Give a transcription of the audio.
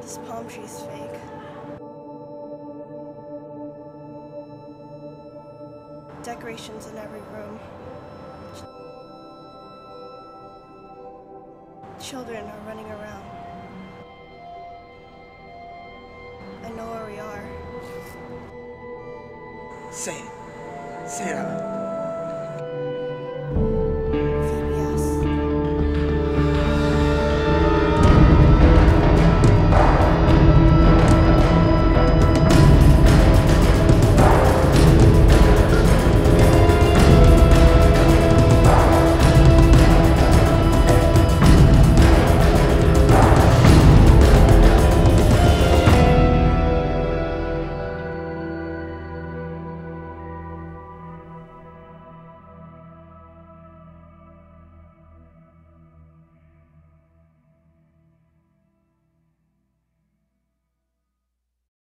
This palm tree's fake. Decorations in every room. Children are running around. I know where we are. Say it. Say it out.